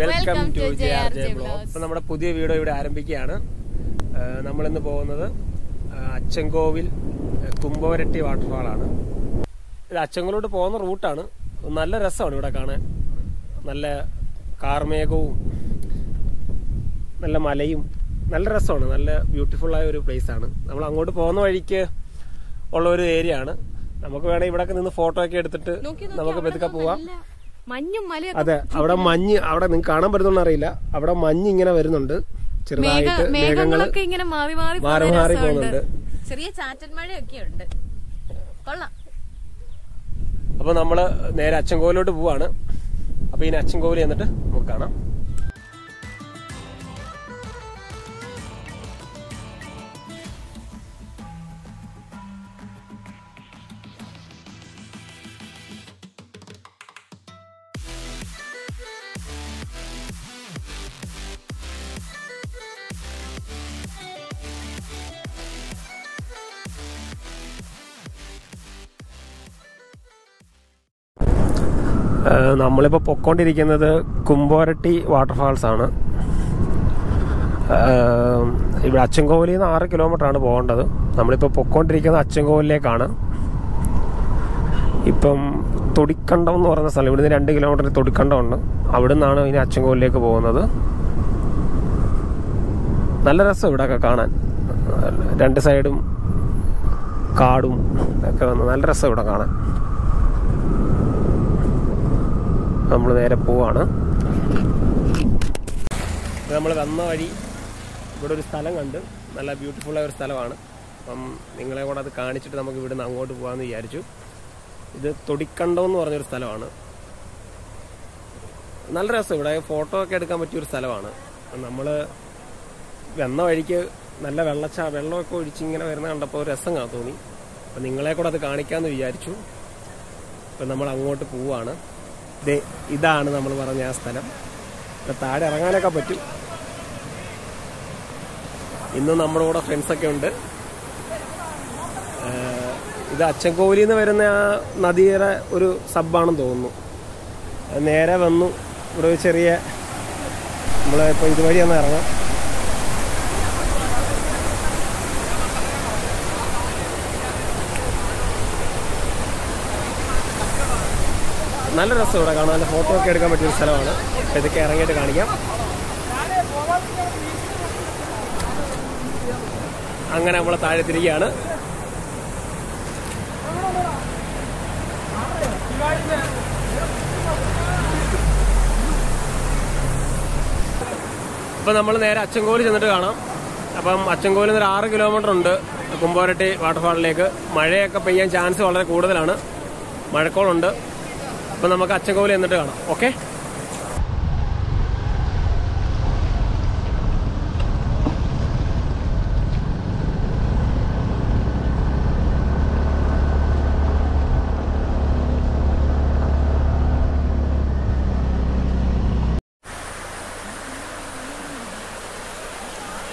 Welcome to J R J blog. അപ്പൊ നമ്മുടെ പുതിയ വീഡിയോ ഇവിടെ ആരംഭിക്കുകയാണ്. നമ്മളിന്ന് പോകുന്നത് അച്ചൻകോവിൽ കുംഭവരട്ടി ആണ് ഇത് അച്ചങ്കോലോട്ട് പോകുന്ന റൂട്ടാണ്. നല്ല രസമാണ് ഇവിടെ കാണാൻ. നല്ല കാർമേഘവും നല്ല മലയും നല്ല രസമാണ്. നല്ല ബ്യൂട്ടിഫുൾ ആയ ഒരു പ്ലേസ് ആണ്. നമ്മൾ അങ്ങോട്ട് പോകുന്ന വഴിക്ക് ഉള്ള ഒരു ഏരിയ ആണ്. നമുക്ക് വേണമെങ്കിൽ ഇവിടെ നിന്ന് ഫോട്ടോ ഒക്കെ എടുത്തിട്ട് നമുക്ക് പെതുക്കെ പോവാം. മഞ്ഞും മലയും അതെ അവിടെ മഞ്ഞ് അവിടെ നിങ്ങൾക്ക് കാണാൻ പറ്റുന്ന അറിയില്ല. അവിടെ മഞ്ഞ് ഇങ്ങനെ വരുന്നുണ്ട്. ചെറുതായിട്ട് മേഘങ്ങളൊക്കെ ഇങ്ങനെ മാറി മാറി മാറി മാറി പോകുന്നുണ്ട്. ചെറിയ ചാറ്റൽ മഴയൊക്കെ ഉണ്ട്. കൊള്ളാം. അപ്പൊ നമ്മൾ നേരെ അച്ചൻകോവിലോട്ട് പോവാണ്. അപ്പൊ ഇനി അച്ചൻകോവിൽ എന്നിട്ട് നമുക്ക് കാണാം. ഏഹ് നമ്മളിപ്പോ പൊക്കോണ്ടിരിക്കുന്നത് കുമ്പോരട്ടി വാട്ടർഫാൾസ് ആണ്. ഇവിടെ അച്ചൻകോവിലിൽ നിന്ന് ആറ് കിലോമീറ്റർ ആണ് പോകേണ്ടത്. നമ്മളിപ്പോൾ പൊക്കോണ്ടിരിക്കുന്നത് അച്ചൻകോവിലേക്കാണ് ഇപ്പം തൊടിക്കണ്ടം എന്ന് പറയുന്ന സ്ഥലം ഇവിടുന്ന് രണ്ട് കിലോമീറ്റർ തൊടിക്കണ്ടമുണ്ട്. അവിടെ നിന്നാണ് ഇനി അച്ചൻകോവിലേക്ക് പോകുന്നത്. നല്ല രസം ഇവിടെയൊക്കെ കാണാൻ. രണ്ട് സൈഡും കാടും ഒക്കെ വന്ന് നല്ല രസം ഇവിടെ കാണാൻ. നമ്മൾ നേരെ പോവാണ്. നമ്മൾ വന്ന വഴി ഇവിടെ ഒരു സ്ഥലം കണ്ട് നല്ല ബ്യൂട്ടിഫുൾ ആയ ഒരു സ്ഥലമാണ്. അപ്പം നിങ്ങളെ കൂടെ അത് കാണിച്ചിട്ട് നമുക്ക് ഇവിടുന്ന് അങ്ങോട്ട് പോകാമെന്ന് വിചാരിച്ചു. ഇത് തൊടിക്കണ്ടം എന്ന് പറഞ്ഞൊരു സ്ഥലമാണ്. നല്ല രസം. ഇവിടെ ഫോട്ടോ ഒക്കെ എടുക്കാൻ പറ്റിയ ഒരു സ്ഥലമാണ്. നമ്മൾ വന്ന വഴിക്ക് നല്ല വെള്ളച്ച വെള്ളമൊക്കെ ഒഴിച്ചിങ്ങനെ വരുന്ന കണ്ടപ്പോൾ രസം തോന്നി. അപ്പം നിങ്ങളെ കൂടെ അത് കാണിക്കാമെന്ന് വിചാരിച്ചു. അപ്പം നമ്മൾ അങ്ങോട്ട് പോവാണ്. ഇതാണ് നമ്മൾ പറഞ്ഞ ആ സ്ഥലം. താഴെ ഇറങ്ങാനൊക്കെ പറ്റും. ഇന്ന് നമ്മുടെ കൂടെ ഫ്രണ്ട്സൊക്കെ ഉണ്ട്. ഇത് അച്ചൻകോവിലിൽ നിന്ന് വരുന്ന ആ നദിയുടെ ഒരു സബ്ബാണെന്ന് തോന്നുന്നു. നേരെ വന്നു. ഇവിടെ ഒരു ചെറിയ നമ്മളിപ്പോൾ ഇതുവഴി ഒന്ന് ഇറങ്ങാം. നല്ല രസം ഇവിടെ കാണാൻ. നല്ല ഫോട്ടോ ഒക്കെ എടുക്കാൻ പറ്റിയ സ്ഥലമാണ്. അപ്പോൾ ഇതൊക്കെ ഇറങ്ങിയിട്ട് കാണിക്കാം. അങ്ങനെ നമ്മൾ താഴെ തിരികെയാണ് അപ്പം നമ്മൾ നേരെ അച്ചൻകോവിൽ ചെന്നിട്ട് കാണാം. അപ്പം അച്ചൻകോവിൽ നിന്ന് ഒരു ആറ് കിലോമീറ്റർ ഉണ്ട് കുമ്പോരട്ടി വാട്ടർഫാളിലേക്ക് മഴയൊക്കെ പെയ്യാൻ ചാൻസ് വളരെ കൂടുതലാണ്. മഴക്കോളുണ്ട്. അപ്പം നമുക്ക് അച്ചൻകോവിൽ എന്നിട്ട് കാണാം. ഓക്കെ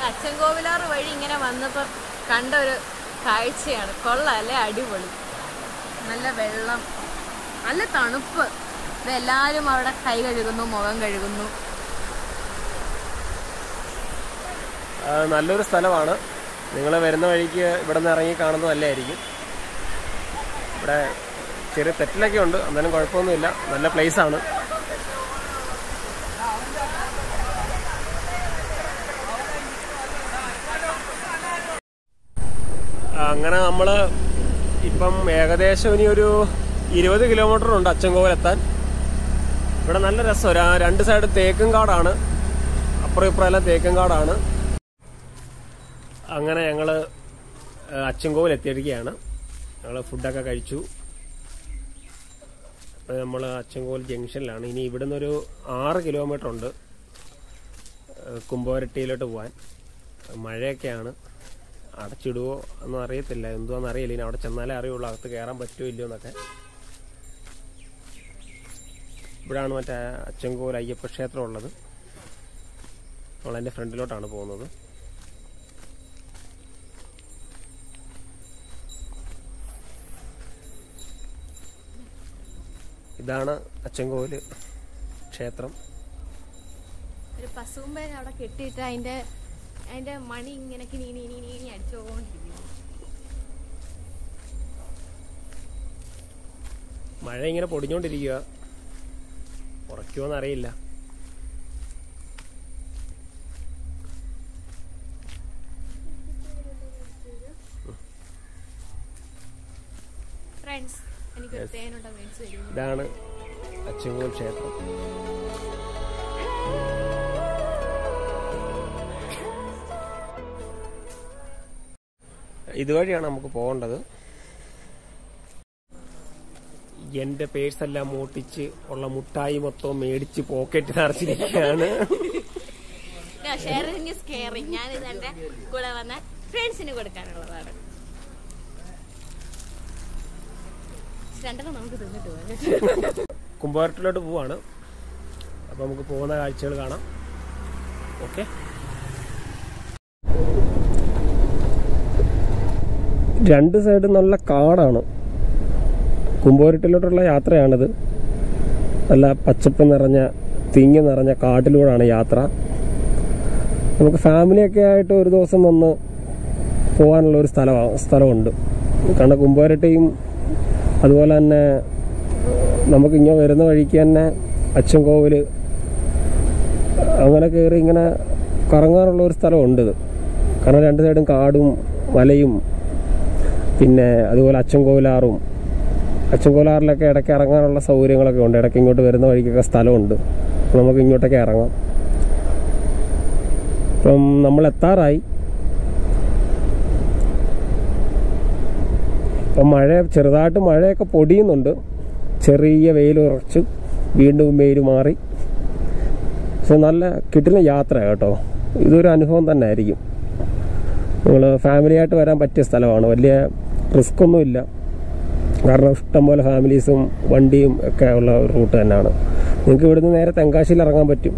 അച്ചൻകോവിലാർ വഴി ഇങ്ങനെ വന്നപ്പോ കണ്ട ഒരു കാഴ്ചയാണ്. കൊള്ളാം അല്ലേ? അടിപൊളി. നല്ല വെള്ളം. നല്ല തണുപ്പ്. ഇത് എല്ലാരും അവിടെ കൈ കഴുകുന്നു മുഖം കഴുകുന്നു. നല്ലൊരു സ്ഥലമാണ്. നിങ്ങൾ വരുന്ന വഴിക്ക് ഇവിടെ നിന്ന് ഇറങ്ങി കാണുന്നത് നല്ലതായിരിക്കും. ഇവിടെ ചെറിയ തെറ്റിലൊക്കെ ഉണ്ട്. എന്നാലും കുഴപ്പമൊന്നുമില്ല. നല്ല പ്ലേസ് ആണ്. അങ്ങനെ നമ്മൾ ഇപ്പം ഏകദേശം ഇനി ഒരു ഇരുപത് കിലോമീറ്റർ ഉണ്ട് അച്ചൻകോവിലെത്താൻ. ഇവിടെ നല്ല രസം ഒരു രണ്ട് സൈഡ് തേക്കും കാടാണ്. അപ്പുറം ഇപ്പുറം എല്ലാം തേക്കും കാടാണ്. അങ്ങനെ ഞങ്ങൾ അച്ചൻകോവിൽ എത്തിയിരിക്കുകയാണ് ഞങ്ങൾ ഫുഡൊക്കെ കഴിച്ചു. അപ്പോൾ നമ്മൾ അച്ചൻകോവിൽ ജംഗ്ഷനിലാണ്. ഇനി ഇവിടുന്ന് ഒരു ആറ് കിലോമീറ്റർ ഉണ്ട്. ഏഹ് കുമ്പവരട്ടിയിലോട്ട് പോകാൻ മഴയൊക്കെയാണ്. അടച്ചിടുവോ ഒന്നും അറിയത്തില്ല എന്തുവാണെന്ന് അറിയില്ല ഇനി അവിടെ ചെന്നാലേ അറിയുള്ളൂ. അകത്ത് കയറാൻ പറ്റുമോ ഇല്ലയോ എന്നൊക്കെ. ഇവിടാണ് മറ്റേ അച്ചങ്കോൽ അയ്യപ്പ ക്ഷേത്രം ഉള്ളത് നമ്മളതിന്റെ ഫ്രണ്ടിലോട്ടാണ് പോകുന്നത്. ഇതാണ് അച്ചങ്കോൽ ക്ഷേത്രം. ഒരു പശുമ്പേനെ അവിടെ കെട്ടിയിട്ട് അതിന്റെ അതിന്റെ മണി ഇങ്ങനെ നീ നീ നീ നീ അടിച്ചോണ്ടിരിക്കുന്നു മഴ ഇങ്ങനെ പൊടിഞ്ഞോണ്ടിരിക്കുക തേനുണ്ട ഇതാണ് അച്ചുങ്കോൾ ക്ഷേത്രം. ഇതുവഴിയാണ് നമുക്ക് പോകേണ്ടത്. എന്റെ പേഴ്സെല്ലാം മൂട്ടിച്ച് ഉള്ള മുട്ടായി മൊത്തം മേടിച്ച് പോക്കറ്റ് നിറച്ചിരിക്കുകയാണ്. ഇസ് കെയറിങ് ഞാൻ ഇത് എന്റെ കൂടെ വന്ന ഫ്രണ്ട്സിന് കൊടുക്കാനുള്ളതാണ്. രണ്ടെണ്ണം നമുക്ക് തിന്നിട്ട് പോകാം കുമ്പകരട്ടിലോട്ട് പോവാണ്. അപ്പൊ നമുക്ക് പോകുന്ന കാഴ്ചകൾ കാണാം. ഓക്കെ. രണ്ട് സൈഡും നല്ല കാടാണ്. കുമ്പോരട്ടിലോട്ടുള്ള യാത്രയാണിത്. നല്ല പച്ചപ്പ് നിറഞ്ഞ തിങ്ങി നിറഞ്ഞ കാട്ടിലൂടെയാണ് യാത്ര. നമുക്ക് ഫാമിലിയൊക്കെ ആയിട്ട് ഒരു ദിവസം വന്ന് പോകാനുള്ള ഒരു സ്ഥലമാണ് സ്ഥലമുണ്ട്. കാരണം കുമ്പോരട്ടിയും അതുപോലെ തന്നെ നമുക്ക് ഇങ്ങനെ വരുന്ന വഴിക്ക് തന്നെ അച്ചൻകോവിൽ അങ്ങനെ കയറി ഇങ്ങനെ കറങ്ങാനുള്ള ഒരു സ്ഥലമുണ്ട് ഇത്. കാരണം രണ്ട് സൈഡും കാടും മലയും പിന്നെ അതുപോലെ അച്ചൻകോവിലാറും അച്ചൻകോവിലാറിലൊക്കെ ഇടയ്ക്ക് ഇറങ്ങാനുള്ള സൗകര്യങ്ങളൊക്കെ ഉണ്ട്. ഇടയ്ക്ക് ഇങ്ങോട്ട് വരുന്ന വഴിക്കൊക്കെ സ്ഥലമുണ്ട്. നമുക്ക് ഇങ്ങോട്ടൊക്കെ ഇറങ്ങാം. ഇപ്പം നമ്മൾ എത്താറായി. ഇപ്പം മഴ ചെറുതായിട്ട് മഴയൊക്കെ പൊടിയുന്നുണ്ട്. ചെറിയ വെയിൽ ഉറച്ച്. വീണ്ടും വെയിൽ മാറി. പക്ഷെ നല്ല കിട്ടുന്ന യാത്ര കേട്ടോ. ഇതൊരു അനുഭവം തന്നെ ആയിരിക്കും. നിങ്ങൾ ഫാമിലിയായിട്ട് വരാൻ പറ്റിയ സ്ഥലമാണ്. വലിയ റിസ്ക് ഒന്നുമില്ല. കാരണം ഇഷ്ടംപോലെ ഫാമിലീസും വണ്ടിയും ഒക്കെ ഉള്ള റൂട്ട് തന്നെയാണ്. നിങ്ങൾക്ക് ഇവിടുന്ന് നേരെ തെങ്കാശിയിൽ ഇറങ്ങാൻ പറ്റും.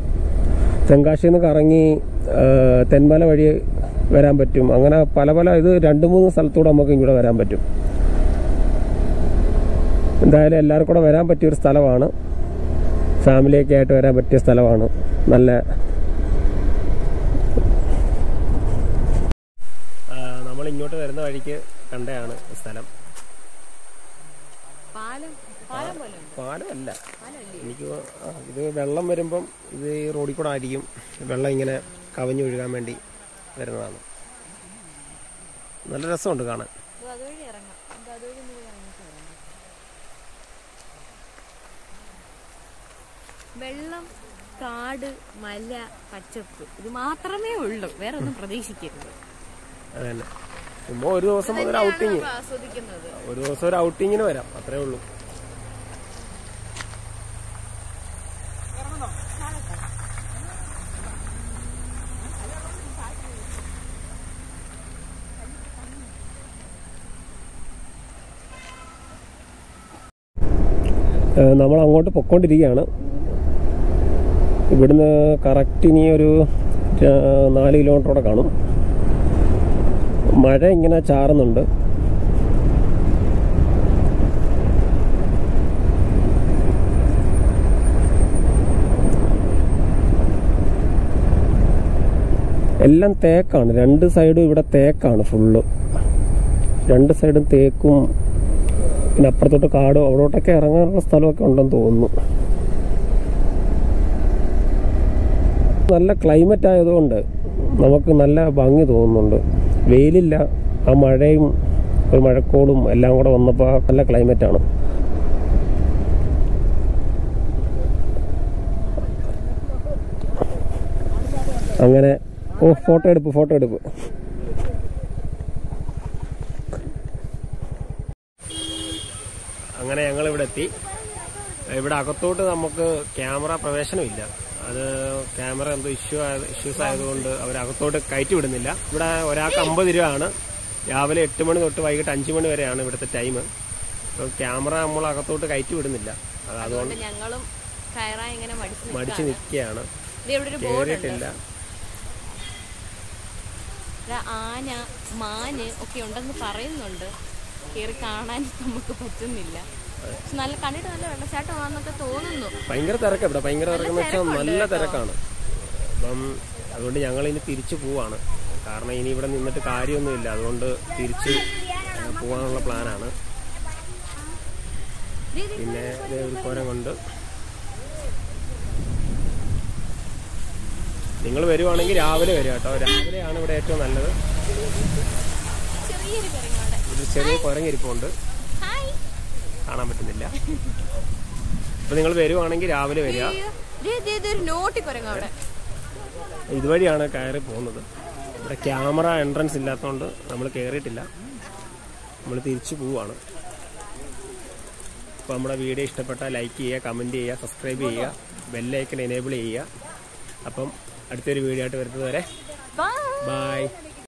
തെങ്കാശിയിൽ നിന്ന് കറങ്ങി തെന്മല വഴി വരാൻ പറ്റും. അങ്ങനെ പല പല ഇത് രണ്ട് മൂന്ന് സ്ഥലത്തൂടെ നമുക്ക് ഇങ്ങോട്ട് വരാൻ പറ്റും. എന്തായാലും എല്ലാവർക്കും കൂടെ വരാൻ പറ്റിയ ഒരു സ്ഥലമാണ്. ഫാമിലിയൊക്കെ ആയിട്ട് വരാൻ പറ്റിയ സ്ഥലമാണ്. നല്ല നമ്മൾ ഇങ്ങോട്ട് വരുന്ന വഴിക്ക് കണ്ടയാണ് സ്ഥലം പാലം പാലം പോലെ ഉണ്ട് പാലമല്ല. എനിക്ക് ഇത് വെള്ളം വരുമ്പം ഇത് ഈ റോഡിൽ കൂടെ ആയിരിക്കും. വെള്ളം ഇങ്ങനെ കവിഞ്ഞൊഴുകാൻ വേണ്ടി വരുന്നതാണ്. നല്ല രസമുണ്ട് കാണാൻ. വെള്ളം കാട് മല പച്ചപ്പ് ഇത് മാത്രമേ ഉള്ളൂ. വേറെ ഒന്നും പ്രതീക്ഷിക്കരുത്. അതന്നെ ചുമ്മാ ഒരു ദിവസം ഔട്ടിങ് ആസ്വദിക്കുന്നത്. ഒരു ദിവസം ഒരു ഔട്ടിങ്ങിന് വരാം അത്രേ ഉള്ളൂ. നമ്മൾ അങ്ങോട്ട് പൊക്കോണ്ടിരിക്കുകയാണ്. ഇവിടുന്ന് കറക്റ്റ് ഇനി ഒരു നാല് കിലോമീറ്ററോടെ കാണും. മഴ ഇങ്ങനെ ചാറുന്നുണ്ട്. എല്ലാം തേക്കാണ്. രണ്ട് സൈഡും ഇവിടെ തേക്കാണ് ഫുള്ള്. രണ്ട് സൈഡും തേക്കും പിന്നെ അപ്പുറത്തോട്ട് കാടും അവിടോട്ടൊക്കെ ഇറങ്ങാനുള്ള സ്ഥലമൊക്കെ ഉണ്ടെന്ന് തോന്നുന്നു. നല്ല ക്ലൈമറ്റ് ആയതുകൊണ്ട് നമുക്ക് നല്ല ഭംഗി തോന്നുന്നുണ്ട്. വെയിലില്ല ആ മഴയും ഒരു മഴക്കോളും എല്ലാം കൂടെ വന്നപ്പോൾ നല്ല ക്ലൈമറ്റാണ് അങ്ങനെ ഓ ഫോട്ടോ എടുപ്പ് ഫോട്ടോ എടുപ്പ്. അങ്ങനെ ഞങ്ങൾ ഇവിടെ എത്തി. ഇവിടെ അകത്തോട്ട് നമുക്ക് ക്യാമറ പ്രവേശനമില്ല. അത് ക്യാമറ എന്തോ ഇഷ്യൂ ഇഷ്യൂസ് ആയതുകൊണ്ട് അവർ അകത്തോട്ട് കയറ്റി വിടുന്നില്ല. ഇവിടെ ഒരാൾക്ക് അമ്പത് രൂപയാണ്. രാവിലെ എട്ട് മണി തൊട്ട് വൈകിട്ട് അഞ്ച് മണി വരെയാണ് ഇവിടുത്തെ ടൈം അപ്പോൾ ക്യാമറ നമ്മൾ അകത്തോട്ട് കയറ്റി വിടുന്നില്ല. അതുകൊണ്ട് ഞങ്ങളും മടിച്ചു നിൽക്കുകയാണ്. ഇത് ഒരു ബോർഡ് ഉണ്ട് കയറിയിട്ടില്ല ആന മാന് ഒക്കെ ഉണ്ടെന്ന് പറയുന്നുണ്ട്. കയറി കാണാൻ നമുക്ക് പറ്റുന്നില്ല. നല്ല കണ്ടിട്ട് നല്ല വെള്ളച്ചാട്ടമാണെന്നൊക്കെ തോന്നുന്നു. ഭയങ്കര തിരക്കാണ് ഇവിടെ. ഭയങ്കര തിരക്കെന്ന് വെച്ചാൽ നല്ല തിരക്കാണ്. അപ്പം അതുകൊണ്ട് ഞങ്ങൾ ഇനി തിരിച്ചു പോവാണ്. കാരണം ഇനി ഇവിടെ നിന്നിട്ട് കാര്യമൊന്നുമില്ല. അതുകൊണ്ട് തിരിച്ച് പോവാനുള്ള പ്ലാനാണ്. പിന്നെ ഒരു കുരങ്ങുണ്ട്. നിങ്ങൾ വരുവാണെങ്കിൽ രാവിലെ വരിക കേട്ടോ. രാവിലെയാണ് ഇവിടെ ഏറ്റവും നല്ലത്. ഒരു ചെറിയ കുരങ്ങിരിപ്പുണ്ട്. കാണാൻ പറ്റുന്നില്ല. അപ്പൊ നിങ്ങൾ വരുവാണെങ്കിൽ രാവിലെ വരിക. ഇതുവഴിയാണ് കയറി പോകുന്നത്. ഇവിടെ ക്യാമറ എൻട്രൻസ് ഇല്ലാത്തതുകൊണ്ട് നമ്മൾ കയറിയിട്ടില്ല നമ്മൾ തിരിച്ചു പോവാണ്. അപ്പോൾ നമ്മുടെ വീഡിയോ ഇഷ്ടപ്പെട്ടാൽ ലൈക്ക് ചെയ്യുക കമന്റ് ചെയ്യുക സബ്സ്ക്രൈബ് ചെയ്യുക ബെല്ലൈക്കൻ എനേബിൾ ചെയ്യുക. അപ്പം അടുത്തൊരു വീഡിയോ ആയിട്ട് വരുന്നത് വരെ ബൈ